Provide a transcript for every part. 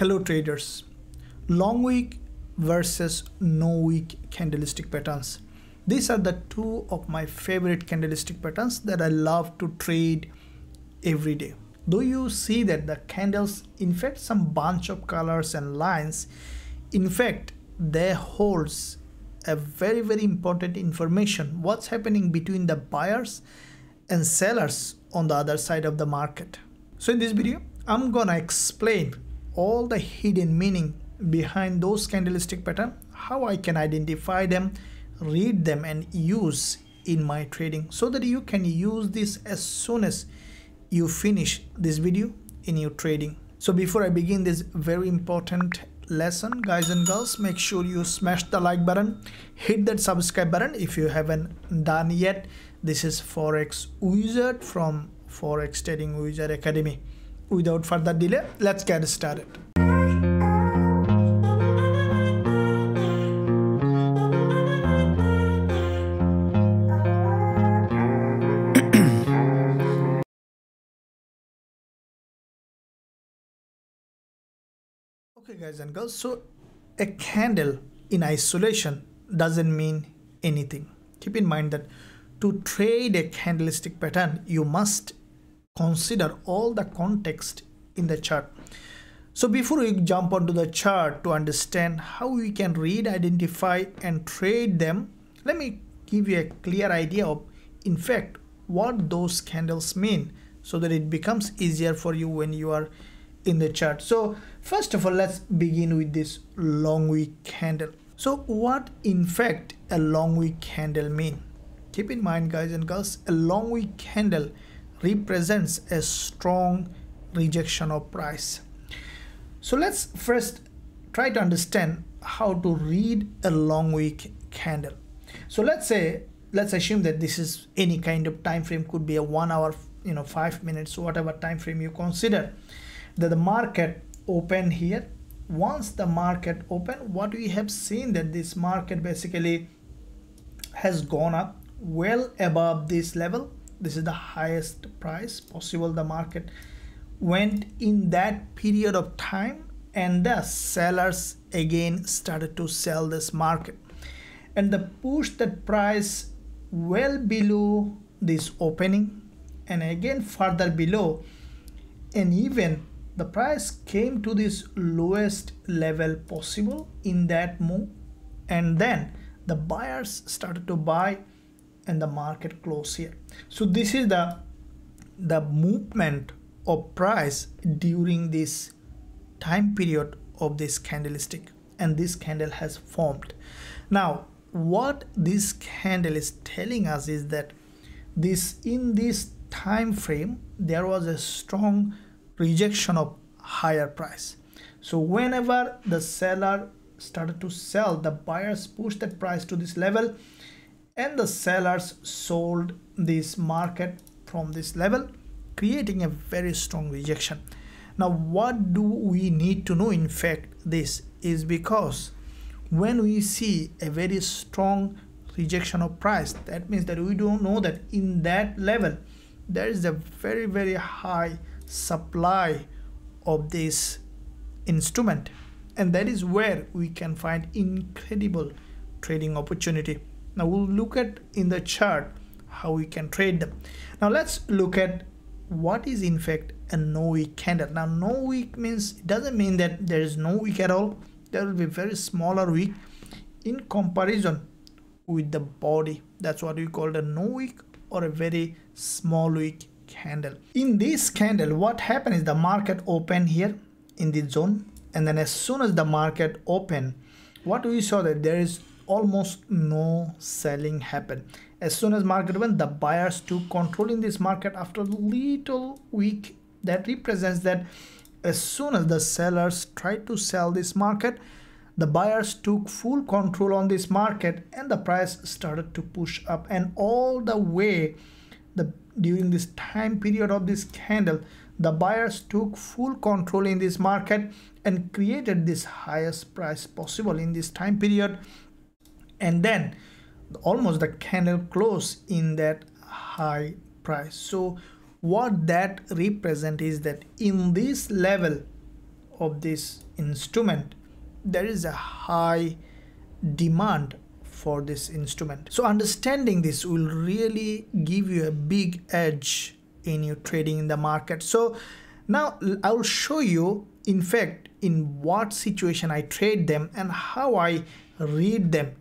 Hello traders. Long wick versus no wick candlestick patterns. These are the two of my favorite candlestick patterns that I love to trade every day. Though you see that the candles in fact some bunch of colors and lines, in fact they holds a very very important information what's happening between the buyers and sellers on the other side of the market. So in this video, I'm gonna explain all the hidden meaning behind those candlestick pattern, how I can identify them, read them and use in my trading so that you can use this as soon as you finish this video in your trading. So before I begin this very important lesson guys and girls make sure you smash the like button hit that subscribe button if you haven't done yet this is forex wizard from forex trading wizard academy without further delay let's get started. Okay guys and girls so a candle in isolation doesn't mean anything. Keep in mind that to trade a candlestick pattern you must consider all the context in the chart. So before we jump onto the chart to understand how we can read identify and trade them let me give you a clear idea of in fact what those candles mean so that it becomes easier for you when you are in the chart. So first of all let's begin with this long wick candle. So what in fact a long wick candle mean? Keep in mind guys and girls a long wick candle represents a strong rejection of price. So let's first try to understand how to read a long wick candle. So let's say let's assume that this is any kind of time frame could be a one hour you know five minutes whatever time frame you consider. That the market open here. Once the market open what we have seen that this market basically has gone up well above this level this is the highest price possible. The market went in that period of time and the sellers again started to sell this market. And the push that price well below this opening and again further below and even the price came to this lowest level possible in that move and then the buyers started to buy and the market close here. So this is the the movement of price during this time period of this candlestick. And this candle has formed. Now what this candle is telling us is that this in this time frame there was a strong rejection of higher price. So whenever the seller started to sell the buyers pushed that price to this level and the sellers sold this market from this level creating a very strong rejection. Now what do we need to know in fact this is because when we see a very strong rejection of price that means that we don't know that in that level there is a very very high supply of this instrument. And that is where we can find incredible trading opportunity now we'll look at in the chart how we can trade them. Now let's look at what is in fact a no wick candle. Now no wick means it doesn't mean that there is no wick at all. There will be very smaller wick in comparison with the body. That's what we call the no wick or a very small wick candle. In this candle what happened is the market open here in this zone. And then as soon as the market open what we saw that there is almost no selling happened. As soon as market went the buyers took control in this market after a little wick that represents that as soon as the sellers tried to sell this market the buyers took full control on this market and the price started to push up. And all the way the during this time period of this candle the buyers took full control in this market and created this highest price possible in this time period and then almost the candle close in that high price. So what that represent is that in this level of this instrument there is a high demand for this instrument. So understanding this will really give you a big edge in your trading in the market. So now i will show you in fact in what situation i trade them and how i read them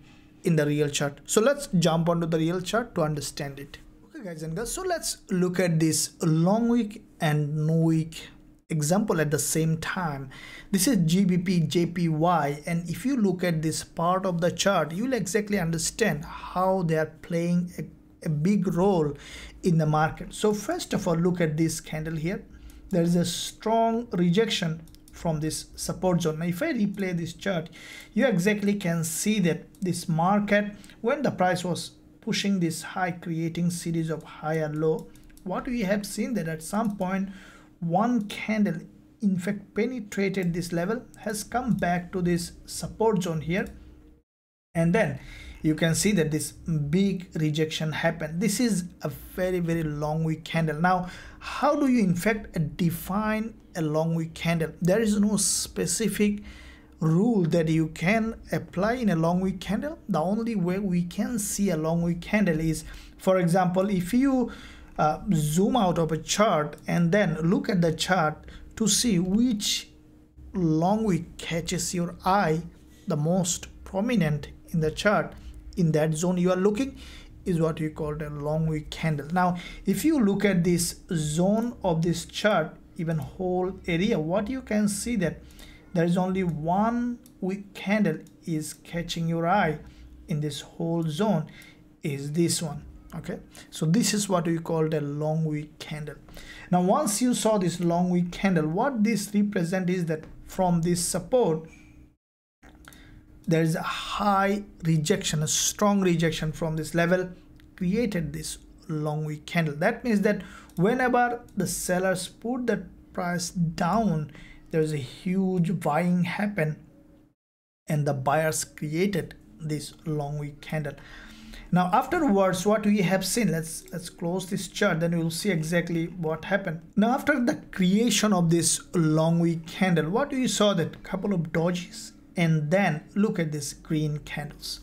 in the real chart. So let's jump onto the real chart to understand it. Okay guys and girls so let's look at this long wick and no wick example at the same time. This is gbp jpy and if you look at this part of the chart you'll exactly understand how they are playing a, a big role in the market. So first of all look at this candle here. There is a strong rejection from this support zone. Now if i replay this chart you exactly can see that this market when the price was pushing this high creating series of higher low what we have seen that at some point one candle in fact penetrated this level has come back to this support zone here. And then you can see that this big rejection happened. This is a very very long wick candle. Now how do you in fact define a long wick candle? There is no specific rule that you can apply in a long wick candle. The only way we can see a long wick candle is for example if you uh, zoom out of a chart and then look at the chart to see which long wick catches your eye the most prominent in the chart in that zone you are looking is what we call a long wick candle now if you look at this zone of this chart even whole area what you can see that there is only one wick candle is catching your eye in this whole zone is this one okay? So this is what we call the long wick candle now once you saw this long wick candle what this represent is that from this support there is a high rejection a strong rejection from this level created this long wick candle. That means that whenever the sellers put the price down there's a huge buying happen and the buyers created this long wick candle. Now afterwards what we have seen let's let's close this chart then we'll see exactly what happened. Now after the creation of this long wick candle what we saw that couple of dojis and then look at these green candles.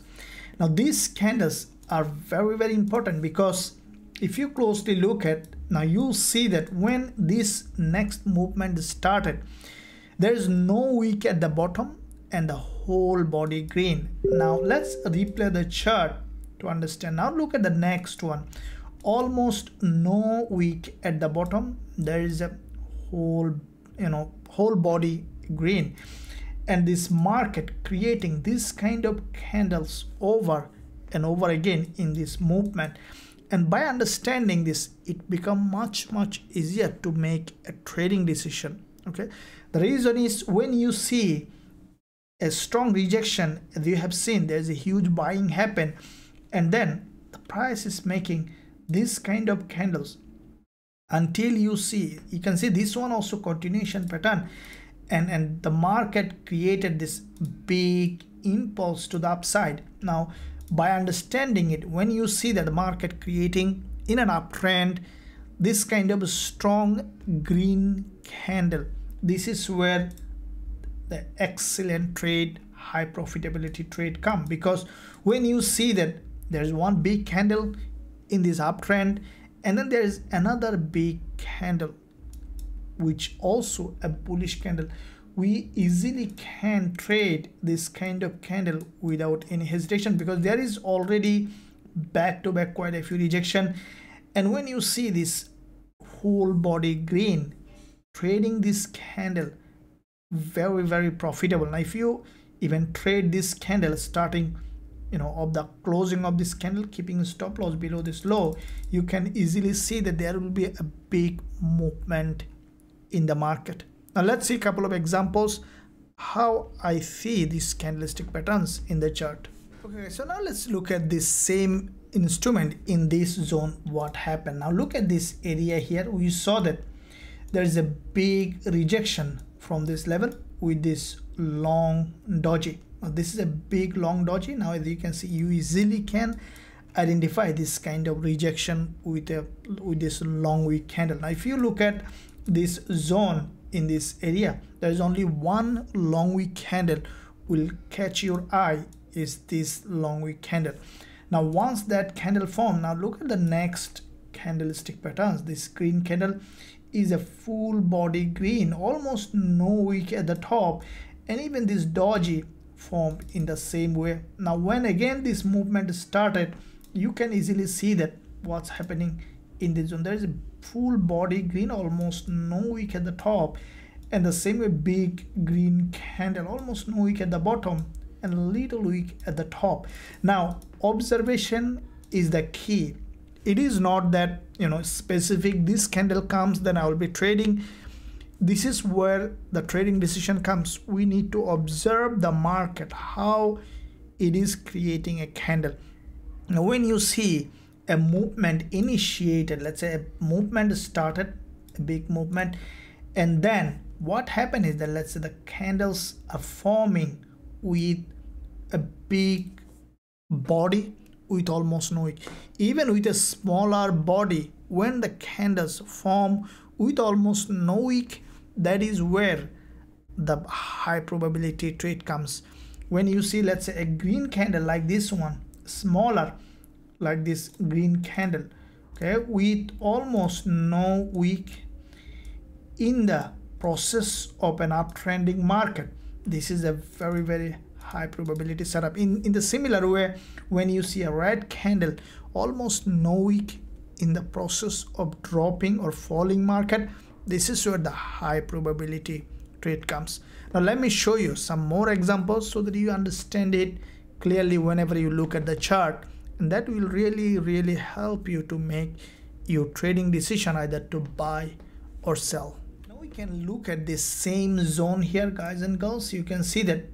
Now these candles are very very important because if you closely look at now you see that when this next movement started there is no wick at the bottom and the whole body green. Now let's replay the chart to understand. Now look at the next one. Almost no wick at the bottom. There is a whole you know whole body green and this market creating this kind of candles over and over again in this movement. And by understanding this it become much much easier to make a trading decision okay? The reason is when you see a strong rejection as you have seen there's a huge buying happen and then the price is making this kind of candles. Until you see you can see this one also continuation pattern and and the market created this big impulse to the upside. Now by understanding it when you see that the market creating in an uptrend this kind of strong green candle this is where the excellent trade high profitability trade come. Because when you see that there's one big candle in this uptrend and then there is another big candle which also a bullish candle. We easily can trade this kind of candle without any hesitation because there is already back to back quite a few rejection. And when you see this whole body green trading this candle very very profitable. Now if you even trade this candle starting you know of the closing of this candle keeping stop loss below this low you can easily see that there will be a big movement in the market. Now let's see a couple of examples how i see these candlestick patterns in the chart. Okay so now let's look at this same instrument in this zone what happened. Now look at this area here. We saw that there is a big rejection from this level with this long doji. Now this is a big long doji. Now as you can see you easily can identify this kind of rejection with a with this long wick candle. Now if you look at this zone in this area. There is only one long wick candle will catch your eye is this long wick candle now once that candle form now look at the next candlestick patterns. This green candle is a full body green almost no wick at the top and even this doji formed in the same way. Now when again this movement started you can easily see that what's happening in this zone. There is a full body green almost no wick at the top and the same way big green candle almost no wick at the bottom and little wick at the top. Now observation is the key. It is not that you know specific this candle comes then i will be trading. This is where the trading decision comes. We need to observe the market how it is creating a candle. Now when you see a movement initiated let's say a movement started a big movement and then what happened is that let's say the candles are forming with a big body with almost no wick even with a smaller body when the candles form with almost no wick that is where the high probability trade comes. When you see let's say a green candle like this one smaller like this green candle okay with almost no wick in the process of an uptrending market. This is a very very high probability setup. In in the similar way when you see a red candle almost no wick in the process of dropping or falling market this is where the high probability trade comes. Now let me show you some more examples so that you understand it clearly whenever you look at the chart and that will really really help you to make your trading decision either to buy or sell. Now we can look at this same zone here guys and girls. You can see that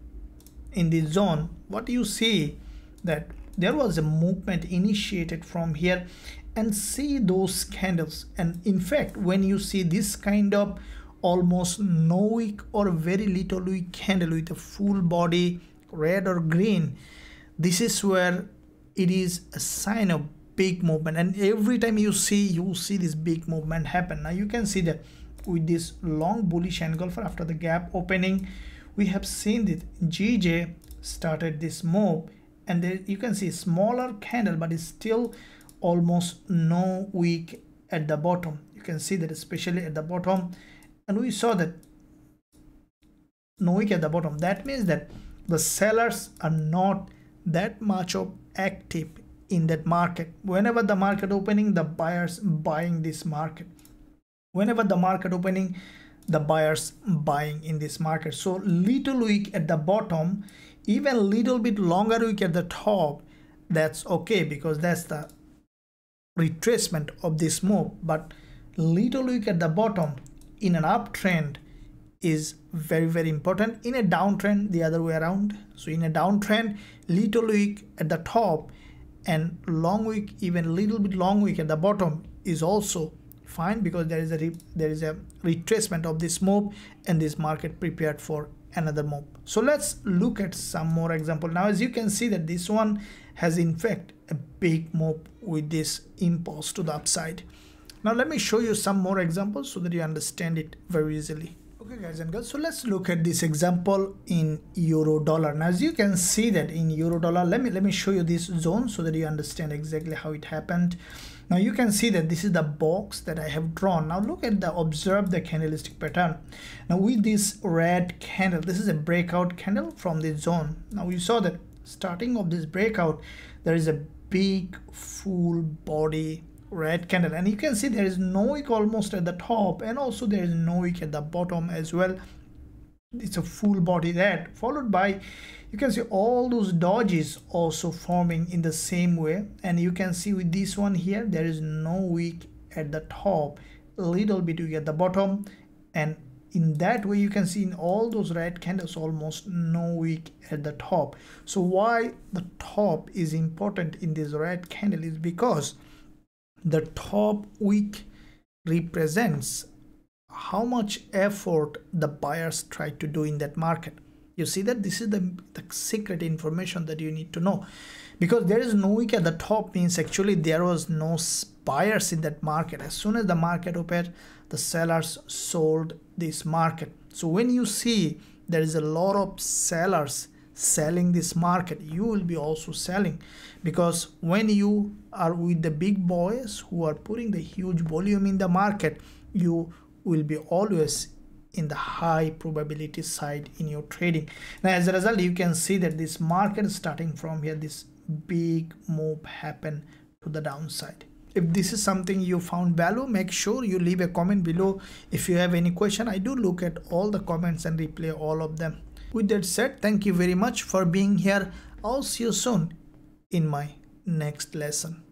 in this zone what you see that there was a movement initiated from here and see those candles. And in fact when you see this kind of almost no wick or very little wick candle with a full body red or green this is where it is a sign of big movement. And every time you see you see this big movement happen. Now you can see that with this long bullish engulfer after the gap opening we have seen that gj started this move. And there you can see smaller candle but it's still almost no wick at the bottom. You can see that especially at the bottom. And we saw that no wick at the bottom. That means that the sellers are not that much of active in that market. Whenever the market opening the buyers buying this market. Whenever the market opening the buyers buying in this market. So little wick at the bottom even little bit longer wick at the top that's okay because that's the retracement of this move. But little wick at the bottom in an uptrend is very very important. In a downtrend the other way around. So in a downtrend little wick at the top and long wick even little bit long wick at the bottom is also fine because there is a there is a retracement of this move and this market prepared for another move. So let's look at some more example. Now as you can see that this one has in fact a big move with this impulse to the upside. Now let me show you some more examples so that you understand it very easily Okay guys and girls, so let's look at this example in euro dollar. Now as you can see that in euro dollar, let me let me show you this zone so that you understand exactly how it happened. Now you can see that this is the box that I have drawn. Now look at the observe the candlestick pattern. Now with this red candle, this is a breakout candle from this zone. Now you saw that starting of this breakout, there is a big full body red candle. And you can see there is no wick almost at the top and also there is no wick at the bottom as well. It's a full body red followed by you can see all those dojis also forming in the same way. And you can see with this one here there is no wick at the top a little bit wick at the bottom. And in that way you can see in all those red candles almost no wick at the top. So why the top is important in this red candle is because the top wick represents how much effort the buyers try to do in that market. You see that? This is the, the secret information that you need to know. Because there is no wick at the top means actually there was no buyers in that market. As soon as the market opened the sellers sold this market. So when you see there is a lot of sellers selling this market you will be also selling. Because when you are with the big boys who are putting the huge volume in the market you will be always in the high probability side in your trading. Now as a result you can see that this market starting from here. This big move happen to the downside. If this is something you found value make sure you leave a comment below. If you have any question i do look at all the comments and replay all of them with that said thank you very much for being here. I'll see you soon in my next lesson